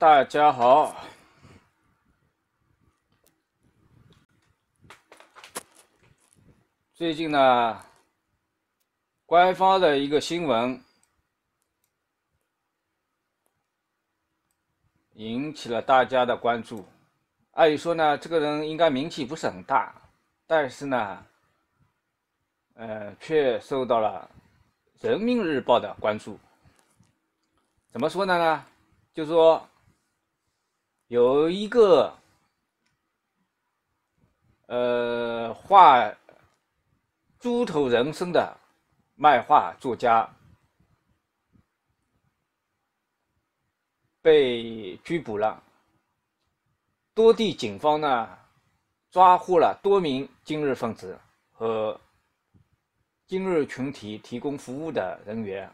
大家好。最近呢，官方的一个新闻引起了大家的关注。按理说呢，这个人应该名气不是很大，但是呢，呃，却受到了《人民日报》的关注。怎么说呢？呢，就说有一个呃画猪头人生的漫画作家被拘捕了，多地警方呢抓获了多名今日分子和今日群体提供服务的人员。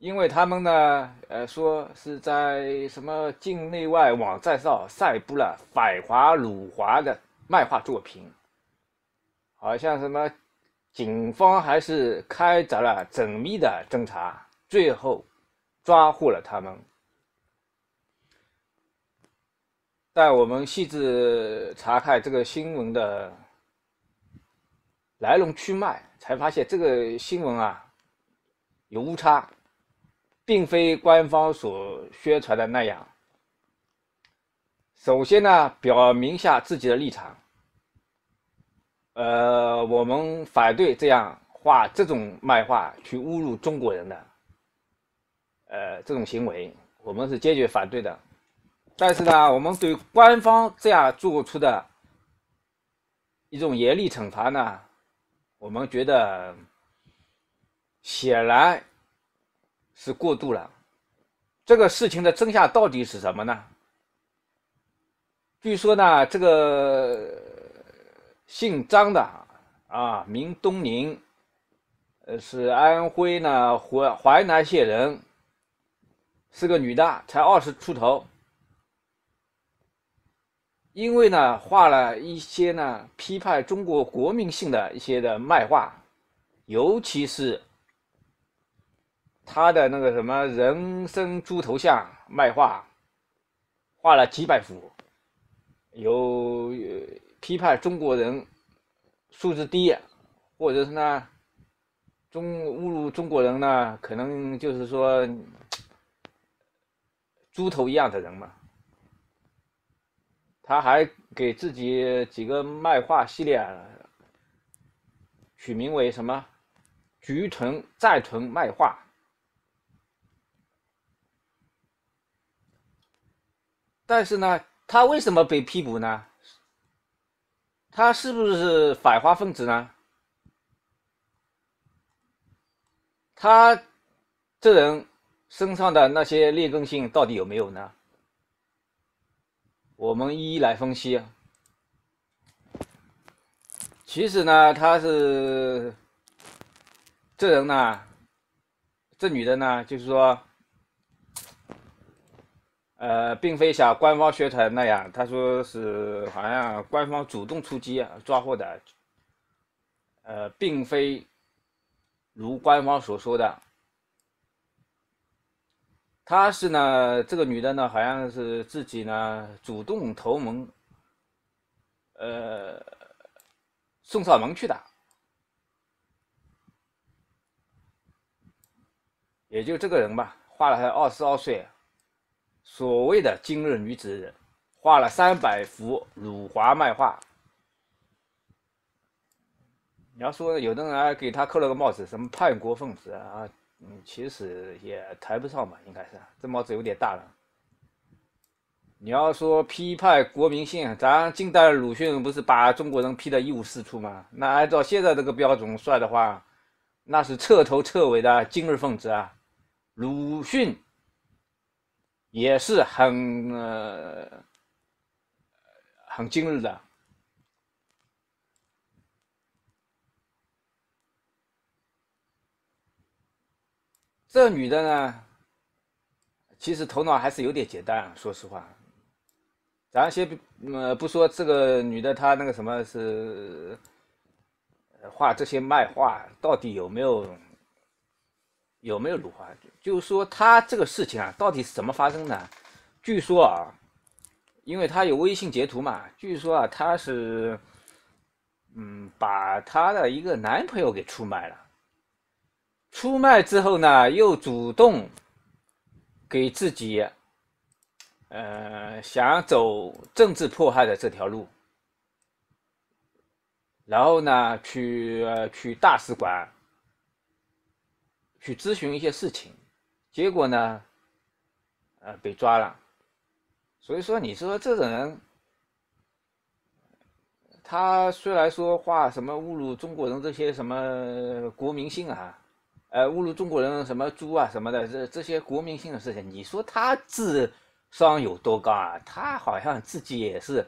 因为他们呢，呃，说是在什么境内外网站上散布了反华辱华的漫画作品，好像什么警方还是开展了缜密的侦查，最后抓获了他们。但我们细致查看这个新闻的来龙去脉，才发现这个新闻啊有误差。并非官方所宣传的那样。首先呢，表明下自己的立场。呃，我们反对这样画这种漫画去侮辱中国人的，呃，这种行为，我们是坚决反对的。但是呢，我们对官方这样做出的一种严厉惩罚呢，我们觉得显然。是过度了，这个事情的真相到底是什么呢？据说呢，这个姓张的啊，名东宁，呃，是安徽呢淮淮南县人，是个女的，才二十出头。因为呢，画了一些呢批判中国国民性的一些的漫画，尤其是。他的那个什么人生猪头像卖画，画了几百幅，有批判中国人素质低，或者是呢中侮辱中国人呢，可能就是说猪头一样的人嘛。他还给自己几个卖画系列取名为什么“菊屯战屯卖画”。但是呢，他为什么被批捕呢？他是不是反华分子呢？他这人身上的那些劣根性到底有没有呢？我们一一来分析。其实呢，他是这人呢，这女的呢，就是说。呃，并非像官方宣传那样，他说是好像官方主动出击抓获的，呃，并非如官方所说的。他是呢，这个女的呢，好像是自己呢主动投盟，呃，送上门去的，也就这个人吧，花了他二十二岁。所谓的今日女子，画了三百幅辱华漫画。你要说有的人还给他扣了个帽子，什么叛国分子啊？嗯，其实也谈不上吧，应该是这帽子有点大了。你要说批判国民性，咱近代鲁迅不是把中国人批得一无是处吗？那按照现在这个标准算的话，那是彻头彻尾的今日分子啊！鲁迅。也是很呃很今日的。这女的呢，其实头脑还是有点简单，说实话。咱先不呃不说这个女的，她那个什么是画这些漫画，到底有没有有没有辱华？就是说他这个事情啊，到底是怎么发生的？据说啊，因为他有微信截图嘛，据说啊，他是嗯，把他的一个男朋友给出卖了。出卖之后呢，又主动给自己呃想走政治迫害的这条路，然后呢，去去大使馆。去咨询一些事情，结果呢，呃，被抓了。所以说，你说这种人，他虽然说话什么侮辱中国人这些什么国民性啊，呃，侮辱中国人什么猪啊什么的，这这些国民性的事情，你说他智商有多高啊？他好像自己也是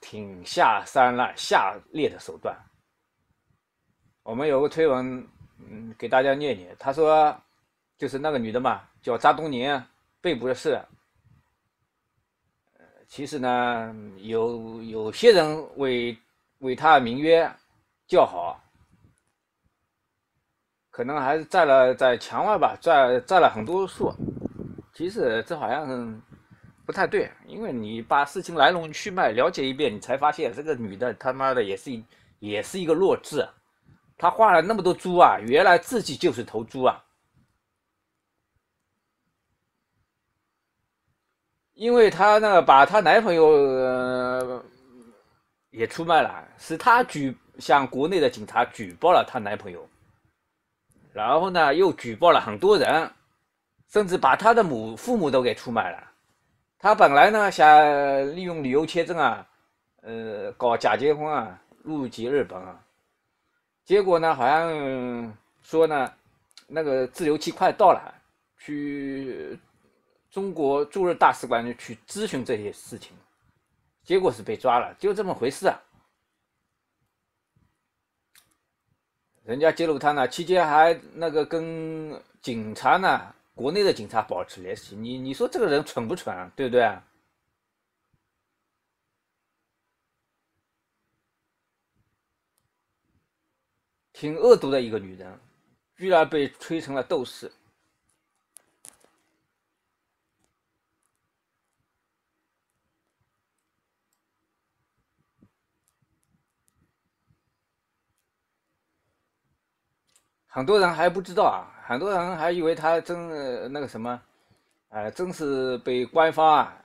挺下三滥、下劣的手段。我们有个推文。嗯，给大家念念。他说，就是那个女的嘛，叫扎东宁，被捕的事。其实呢，有有些人为为他名曰叫好，可能还是占了在墙外吧，占占了很多数。其实这好像不太对，因为你把事情来龙去脉了解一遍，你才发现这个女的他妈的也是也是一个弱智。他画了那么多猪啊，原来自己就是头猪啊！因为他那个把他男朋友也出卖了，是他举向国内的警察举报了他男朋友，然后呢又举报了很多人，甚至把他的母父母都给出卖了。他本来呢想利用旅游签证啊，呃，搞假结婚啊，入籍日本啊。结果呢，好像说呢，那个自由期快到了，去中国驻日大使馆去咨询这些事情，结果是被抓了，就这么回事啊。人家揭露他呢，期间还那个跟警察呢，国内的警察保持联系。你你说这个人蠢不蠢啊？对不对？挺恶毒的一个女人，居然被吹成了斗士。很多人还不知道啊，很多人还以为他真那个什么，哎，真是被官方啊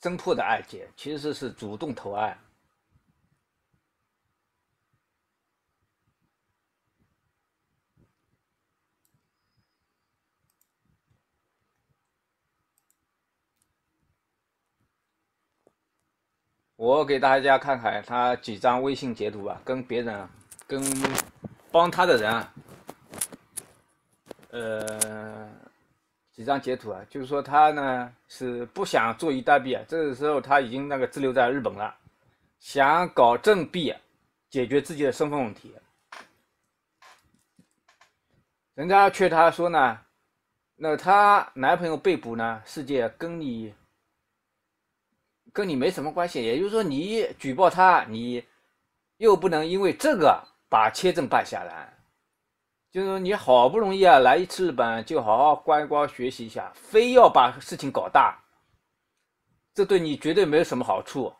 侦破的案件，其实是主动投案。我给大家看看他几张微信截图吧，跟别人、跟帮他的人，呃，几张截图啊，就是说他呢是不想坐以待毙啊，这个时候他已经那个滞留在日本了，想搞政币，解决自己的身份问题，人家劝他说呢，那她男朋友被捕呢，世界跟你。跟你没什么关系，也就是说，你举报他，你又不能因为这个把签证办下来，就是你好不容易啊来一次日本，就好好观光学习一下，非要把事情搞大，这对你绝对没有什么好处。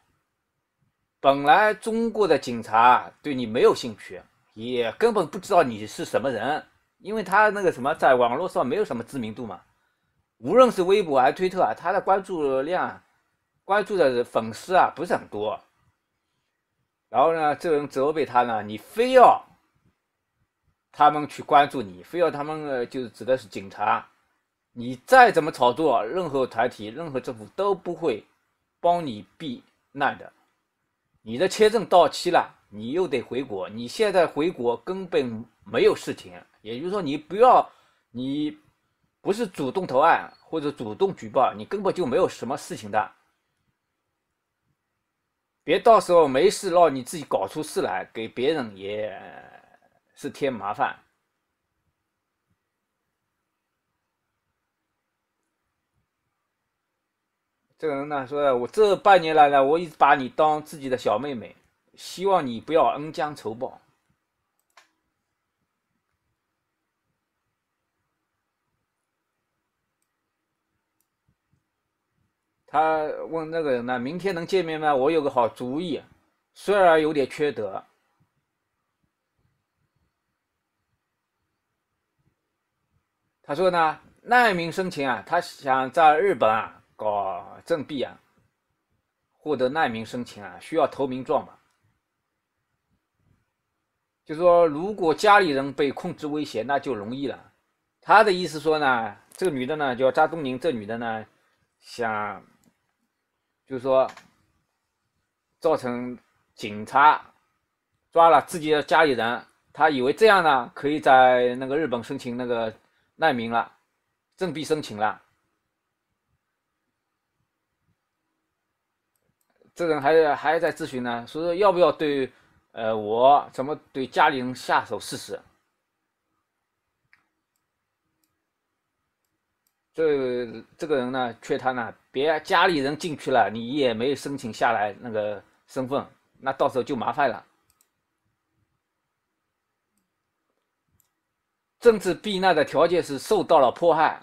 本来中国的警察对你没有兴趣，也根本不知道你是什么人，因为他那个什么在网络上没有什么知名度嘛，无论是微博还是推特啊，他的关注量。关注的粉丝啊不是很多，然后呢，这人责备他呢，你非要他们去关注你，非要他们呃，就是指的是警察，你再怎么炒作，任何团体、任何政府都不会帮你避难的。你的签证到期了，你又得回国，你现在回国根本没有事情，也就是说，你不要，你不是主动投案或者主动举报，你根本就没有什么事情的。别到时候没事让你自己搞出事来，给别人也是添麻烦。这个人呢说：“我这半年来呢，我一直把你当自己的小妹妹，希望你不要恩将仇报。”他问那个人呢，明天能见面吗？我有个好主意，虽然有点缺德。他说呢，难民申请啊，他想在日本啊搞政币啊，获得难民申请啊，需要投名状嘛。就说如果家里人被控制威胁，那就容易了。他的意思说呢，这个女的呢叫扎东宁，这女的呢想，就是说造成警察抓了自己的家里人，他以为这样呢可以在那个日本申请那个。难民了，振臂申请了，这人还还在咨询呢，说要不要对，呃，我怎么对家里人下手试试？这这个人呢，劝他呢，别家里人进去了，你也没申请下来那个身份，那到时候就麻烦了。政治避难的条件是受到了迫害，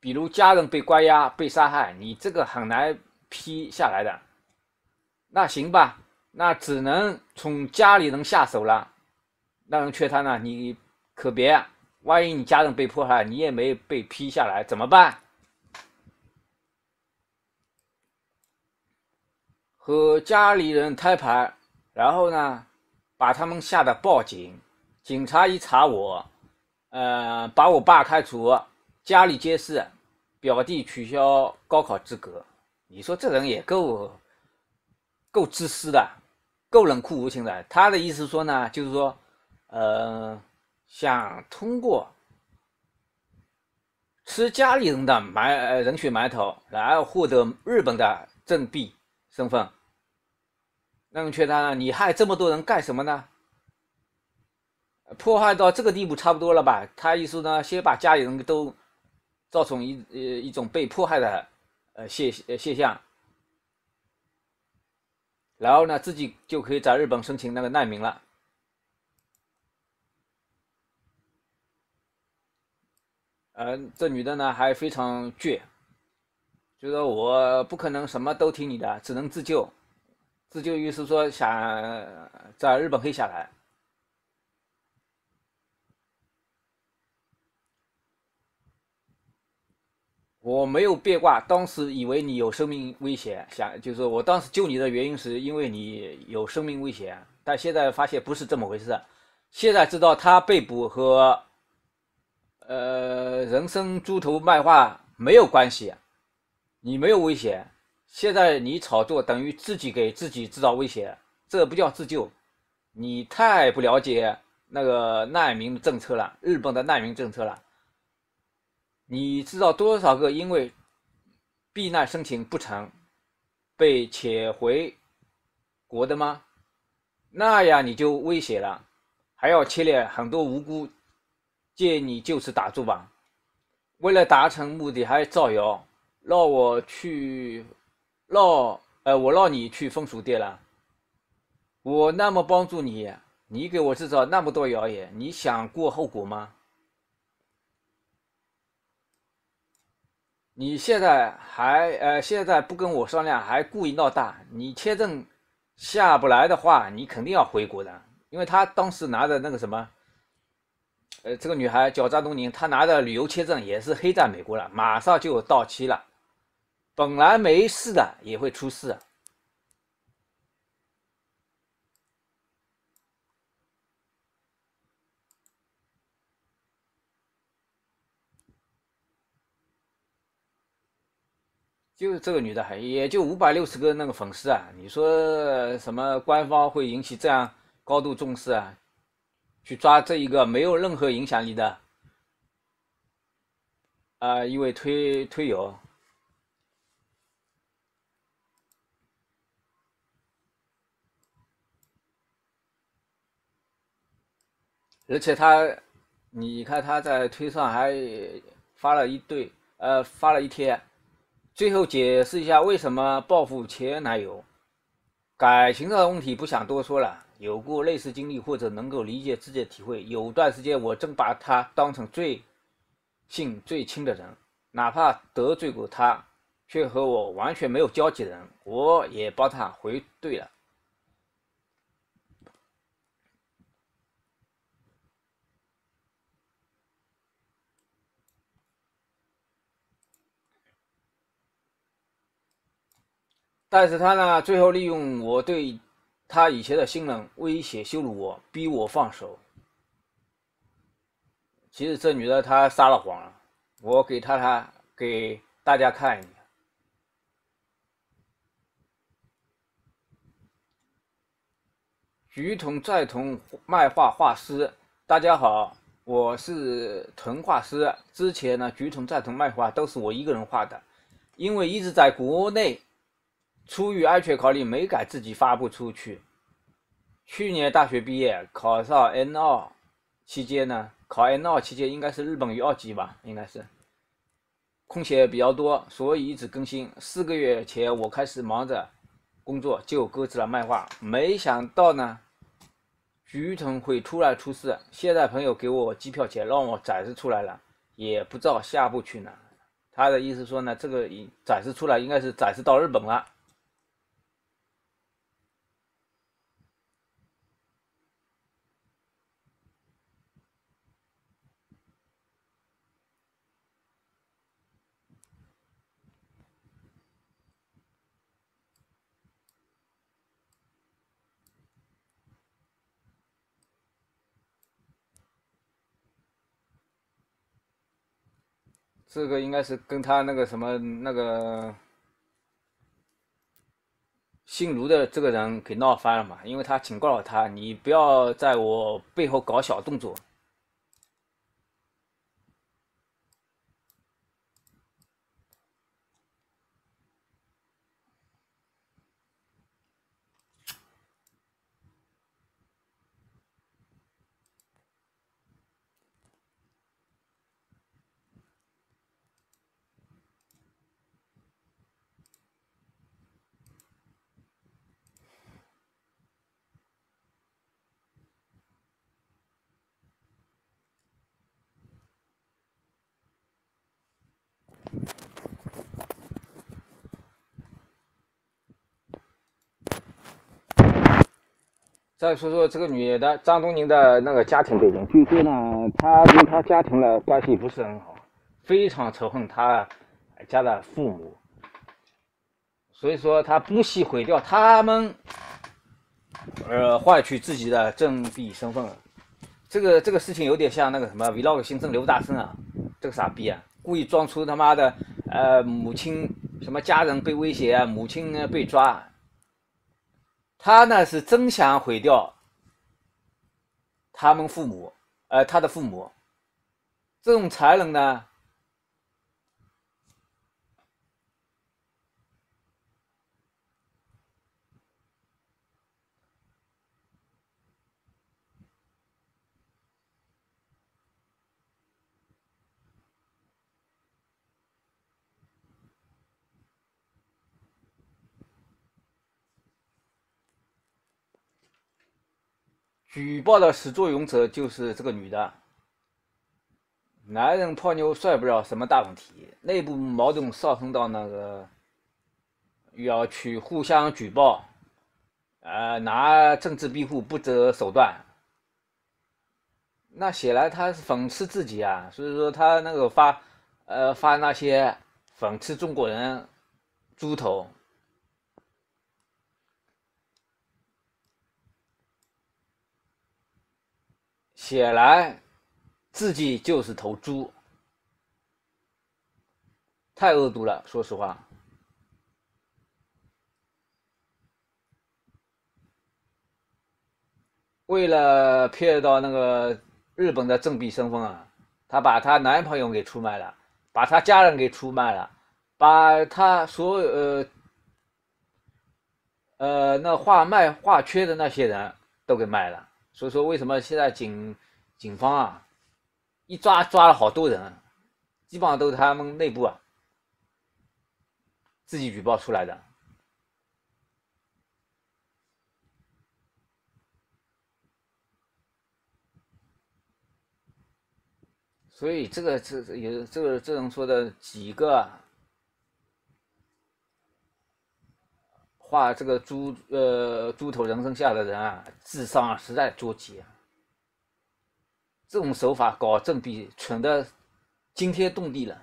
比如家人被关押、被杀害，你这个很难批下来的。那行吧，那只能从家里人下手了。那人劝他呢，你可别，万一你家人被迫害，你也没被批下来，怎么办？和家里人摊牌，然后呢，把他们吓得报警，警察一查我。呃，把我爸开除，家里揭示，表弟取消高考资格。你说这人也够够自私的，够冷酷无情的。他的意思说呢，就是说，呃，想通过吃家里人的埋人血馒头，然后获得日本的政币身份。那么却他呢，你害这么多人干什么呢？迫害到这个地步差不多了吧？他意思呢，先把家里人都造成一呃一种被迫害的呃现现象，然后呢，自己就可以在日本申请那个难民了。呃，这女的呢还非常倔，就说我不可能什么都听你的，只能自救。自救意思说想在日本黑下来。我没有变卦，当时以为你有生命危险，想就是说我当时救你的原因是因为你有生命危险，但现在发现不是这么回事。现在知道他被捕和呃人生猪头卖画没有关系，你没有危险。现在你炒作等于自己给自己制造危险，这不叫自救。你太不了解那个难民政策了，日本的难民政策了。你知道多少个因为避难申请不成被遣回国的吗？那样你就危险了，还要牵连很多无辜，见你就此打住吧。为了达成目的还造谣，让我去，让呃我让你去风俗店了。我那么帮助你，你给我制造那么多谣言，你想过后果吗？你现在还呃，现在不跟我商量，还故意闹大。你签证下不来的话，你肯定要回国的。因为他当时拿的那个什么，呃，这个女孩狡诈东宁，她拿的旅游签证也是黑在美国了，马上就到期了。本来没事的，也会出事。就这个女的，还也就五百六十个那个粉丝啊！你说什么官方会引起这样高度重视啊？去抓这一个没有任何影响力的啊一位推推友，而且他，你看他在推上还发了一对，呃，发了一贴。最后解释一下为什么报复前男友，感情上的问题不想多说了。有过类似经历或者能够理解自己的体会，有段时间我真把他当成最信最亲的人，哪怕得罪过他，却和我完全没有交集的人，我也帮他回怼了。但是他呢，最后利用我对他以前的新人，威胁羞辱我，逼我放手。其实这女的她撒了谎了，我给她她给大家看一下。举统再统卖画画师，大家好，我是屯画师。之前呢，举桶再统卖画都是我一个人画的，因为一直在国内。出于安全考虑，没敢自己发布出去。去年大学毕业，考上 N 二期间呢，考 N 二期间应该是日本语二级吧，应该是空闲比较多，所以一直更新。四个月前我开始忙着工作，就搁置了漫画。没想到呢，菊藤会突然出事。现在朋友给我机票钱，让我展示出来了，也不知道下步去哪。他的意思说呢，这个展示出来应该是展示到日本了。这个应该是跟他那个什么那个姓卢的这个人给闹翻了嘛，因为他警告了他，你不要在我背后搞小动作。再说说这个女的张东宁的那个家庭背景，据说呢，她跟她家庭的关系不是很好，非常仇恨她家的父母，所以说她不惜毁掉他们，呃，换取自己的正币身份。这个这个事情有点像那个什么 vlog 新生刘大生啊，这个傻逼啊，故意装出他妈的呃母亲什么家人被威胁啊，母亲呢被抓。他呢是真想毁掉他们父母，呃，他的父母，这种才能呢，举报的始作俑者就是这个女的。男人泡妞算不了什么大问题，内部矛盾上升到那个要去互相举报，呃，拿政治庇护不择手段，那显然他是讽刺自己啊。所以说他那个发，呃，发那些讽刺中国人猪头。显然，自己就是头猪，太恶毒了。说实话，为了骗到那个日本的正币身份啊，她把她男朋友给出卖了，把她家人给出卖了，把她所有呃呃那画卖画缺的那些人都给卖了。所以说，为什么现在警警方啊，一抓抓了好多人，基本上都是他们内部啊自己举报出来的。所以这个这有这个这种说的几个画这个猪呃猪头人身下的人啊，智商啊实在捉急啊！这种手法搞正比，蠢的惊天动地了。